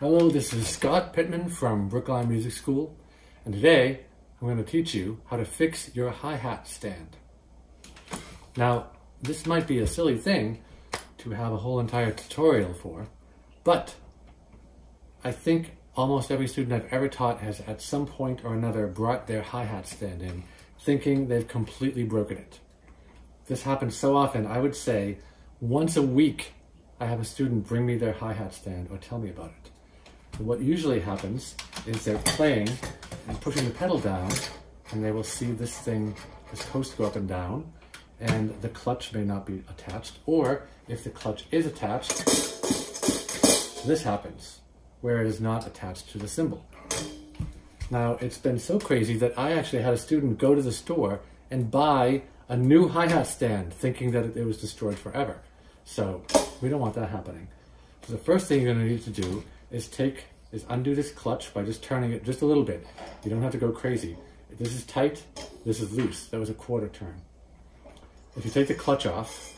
Hello, this is Scott Pittman from Brookline Music School, and today I'm going to teach you how to fix your hi-hat stand. Now, this might be a silly thing to have a whole entire tutorial for, but I think almost every student I've ever taught has at some point or another brought their hi-hat stand in, thinking they've completely broken it. This happens so often, I would say once a week I have a student bring me their hi-hat stand or tell me about it what usually happens is they're playing and pushing the pedal down and they will see this thing, this post go up and down and the clutch may not be attached or if the clutch is attached, this happens where it is not attached to the cymbal. Now it's been so crazy that I actually had a student go to the store and buy a new hi-hat stand thinking that it was destroyed forever. So we don't want that happening. So the first thing you're gonna need to do is take, is undo this clutch by just turning it just a little bit. You don't have to go crazy. If this is tight, this is loose. That was a quarter turn. If you take the clutch off,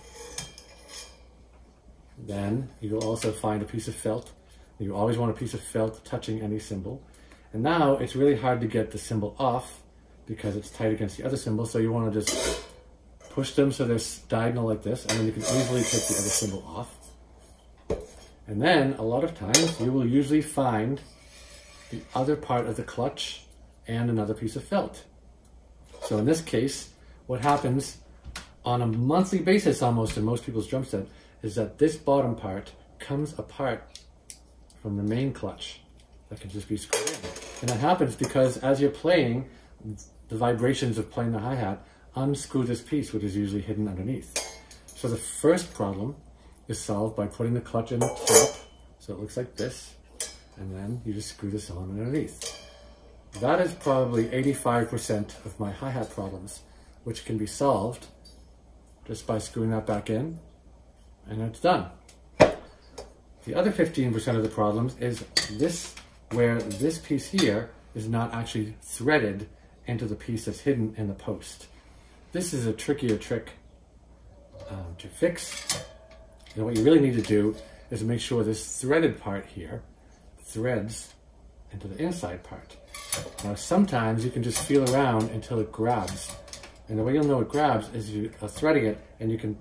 then you'll also find a piece of felt. You always want a piece of felt touching any cymbal. And now it's really hard to get the cymbal off because it's tight against the other cymbal. So you want to just push them so they're diagonal like this, and then you can easily take the other cymbal off. And then a lot of times you will usually find the other part of the clutch and another piece of felt. So in this case, what happens on a monthly basis almost in most people's drum set is that this bottom part comes apart from the main clutch that can just be screwed in. And that happens because as you're playing, the vibrations of playing the hi-hat unscrew this piece, which is usually hidden underneath. So the first problem is solved by putting the clutch in the top, so it looks like this, and then you just screw this on underneath. That is probably 85% of my hi-hat problems, which can be solved just by screwing that back in, and it's done. The other 15% of the problems is this, where this piece here is not actually threaded into the piece that's hidden in the post. This is a trickier trick um, to fix and what you really need to do is make sure this threaded part here threads into the inside part. Now sometimes you can just feel around until it grabs. And the way you'll know it grabs is you are threading it and you can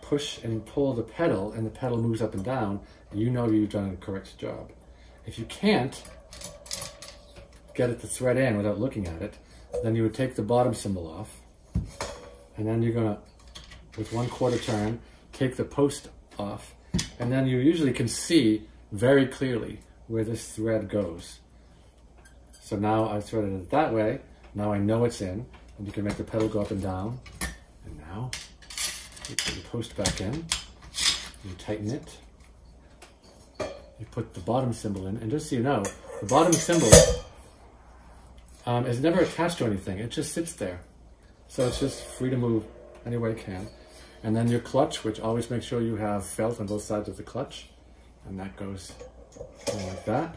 push and pull the pedal and the pedal moves up and down. You know you've done a correct job. If you can't get it to thread in without looking at it, then you would take the bottom cymbal off and then you're gonna, with one quarter turn, take the post off, and then you usually can see very clearly where this thread goes. So now I've threaded it that way. Now I know it's in, and you can make the pedal go up and down. And now you put the post back in, you tighten it, you put the bottom cymbal in, and just so you know, the bottom cymbal um, is never attached to anything. It just sits there. So it's just free to move any way it can. And then your clutch, which always make sure you have felt on both sides of the clutch. And that goes like that.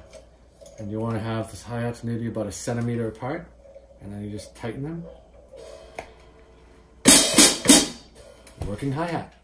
And you want to have the hi-hats maybe about a centimeter apart. And then you just tighten them. Working hi-hat.